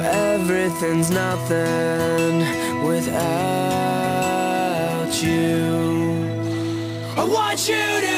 Everything's nothing without you. I want you to